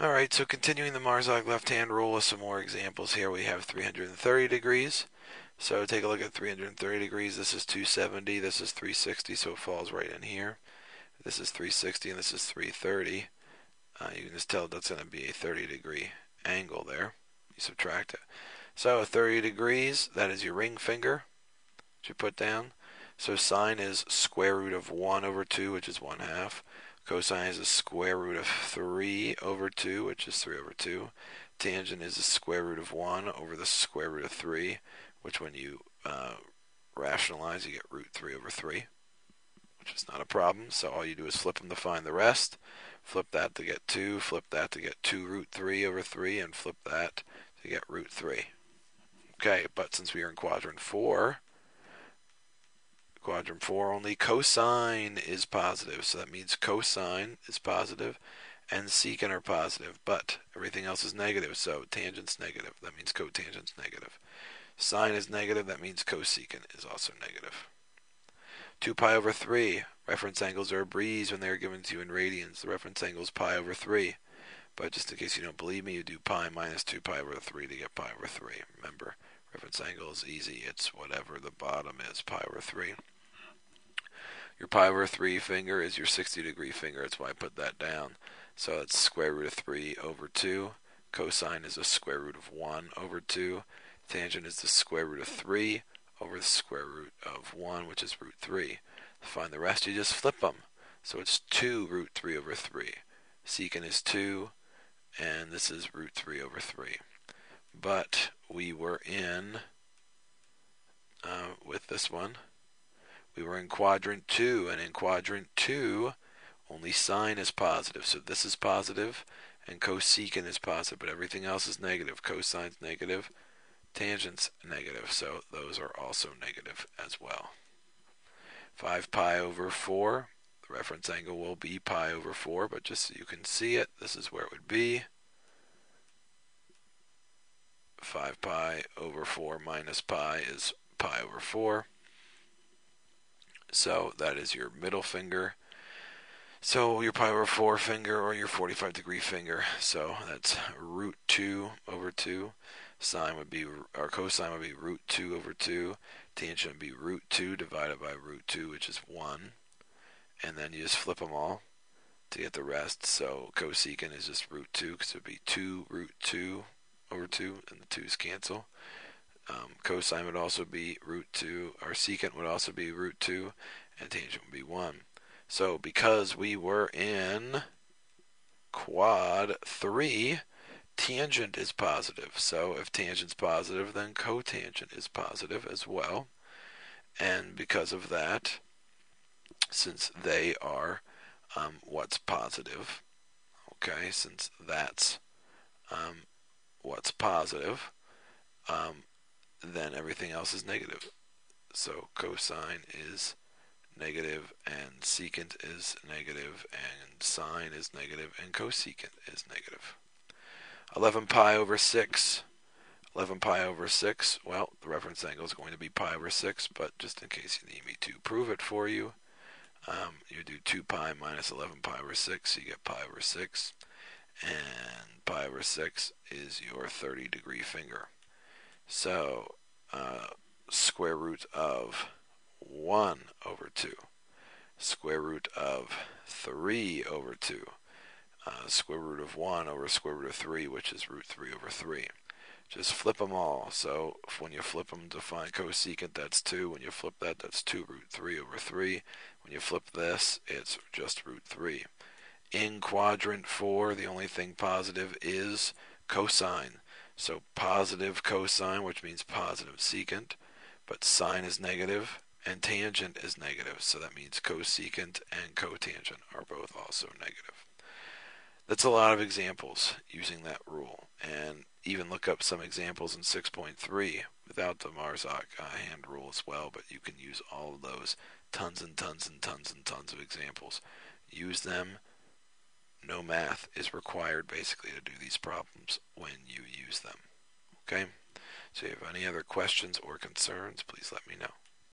Alright, so continuing the Marzock left-hand rule with some more examples here. We have 330 degrees. So take a look at 330 degrees. This is 270. This is 360, so it falls right in here. This is 360 and this is 330. Uh, you can just tell that's going to be a 30 degree angle there. You subtract it. So 30 degrees, that is your ring finger that you put down. So sine is square root of 1 over 2, which is 1 half. Cosine is the square root of 3 over 2, which is 3 over 2. Tangent is the square root of 1 over the square root of 3, which when you uh, rationalize, you get root 3 over 3, which is not a problem. So all you do is flip them to find the rest. Flip that to get 2, flip that to get 2 root 3 over 3, and flip that to get root 3. Okay, but since we are in quadrant 4, Quadrant 4, only cosine is positive, so that means cosine is positive and secant are positive, but everything else is negative, so tangent's negative. That means cotangent's negative. Sine is negative, that means cosecant is also negative. 2 pi over 3. Reference angles are a breeze when they are given to you in radians. The reference angle is pi over 3. But just in case you don't believe me, you do pi minus 2 pi over 3 to get pi over 3. Remember, reference angle is easy. It's whatever the bottom is, pi over 3. Your pi over 3 finger is your 60 degree finger. That's why I put that down. So it's square root of 3 over 2. Cosine is the square root of 1 over 2. Tangent is the square root of 3 over the square root of 1, which is root 3. To find the rest, you just flip them. So it's 2 root 3 over 3. Secant is 2, and this is root 3 over 3. But we were in, uh, with this one, we were in quadrant 2, and in quadrant 2, only sine is positive. So this is positive, and cosecant is positive, but everything else is negative. Cosine's negative, tangent's negative, so those are also negative as well. 5 pi over 4, the reference angle will be pi over 4, but just so you can see it, this is where it would be. 5 pi over 4 minus pi is pi over 4. So that is your middle finger. So your 4 finger or your 45 degree finger. So that's root 2 over 2. Sine would be, or cosine would be root 2 over 2. Tangent would be root 2 divided by root 2, which is 1. And then you just flip them all to get the rest. So cosecant is just root 2 because it would be 2 root 2 over 2, and the 2's cancel. Um, cosine would also be root 2, or secant would also be root 2, and tangent would be 1. So because we were in quad 3, tangent is positive. So if tangent's positive, then cotangent is positive as well. And because of that, since they are um, what's positive, okay, since that's um, what's positive, um, then everything else is negative. So cosine is negative and secant is negative and sine is negative and cosecant is negative. 11 pi over 6. 11 pi over 6, well, the reference angle is going to be pi over 6, but just in case you need me to prove it for you, um, you do 2 pi minus 11 pi over 6, so you get pi over 6, and pi over 6 is your 30 degree finger. So, uh, square root of 1 over 2, square root of 3 over 2, uh, square root of 1 over square root of 3, which is root 3 over 3. Just flip them all. So when you flip them to find cosecant, that's 2. When you flip that, that's 2 root 3 over 3. When you flip this, it's just root 3. In quadrant 4, the only thing positive is cosine. So positive cosine, which means positive secant, but sine is negative and tangent is negative, so that means cosecant and cotangent are both also negative. That's a lot of examples using that rule, and even look up some examples in 6.3 without the Marzock uh, hand rule as well, but you can use all of those tons and tons and tons and tons of examples. Use them no math is required basically to do these problems when you use them. Okay? So if you have any other questions or concerns, please let me know.